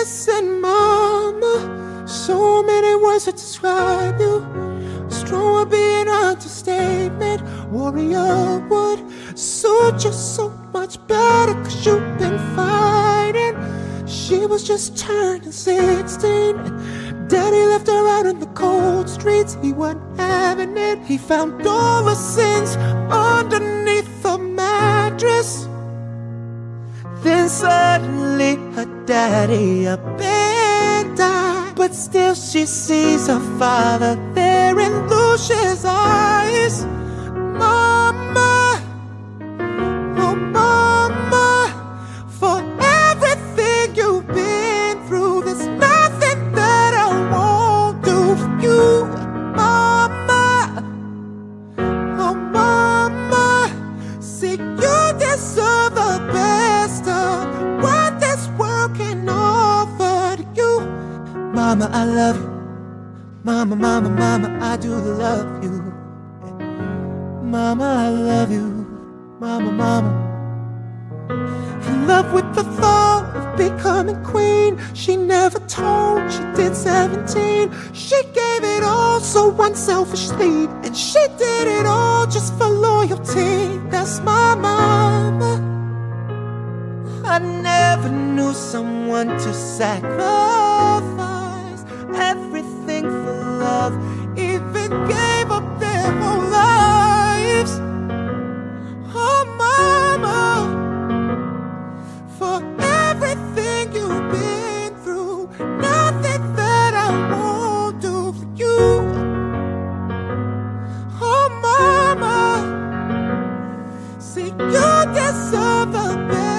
Listen, mama, so many words to describe you. Strong would be an understatement. Warrior would suit you so much better, cause you've been fighting. She was just turning 16. Daddy left her out in the cold streets. He wasn't having it. He found the sins underneath the mattress. Then suddenly her daddy up and died. But still she sees her father there in Lucia's eyes. Mama, I love you. Mama, mama, mama, I do love you. Mama, I love you. Mama, mama. In love with the thought of becoming queen. She never told, she did 17. She gave it all so unselfishly. And she did it all just for loyalty. That's my mama. I never knew someone to sacrifice You deserve the best.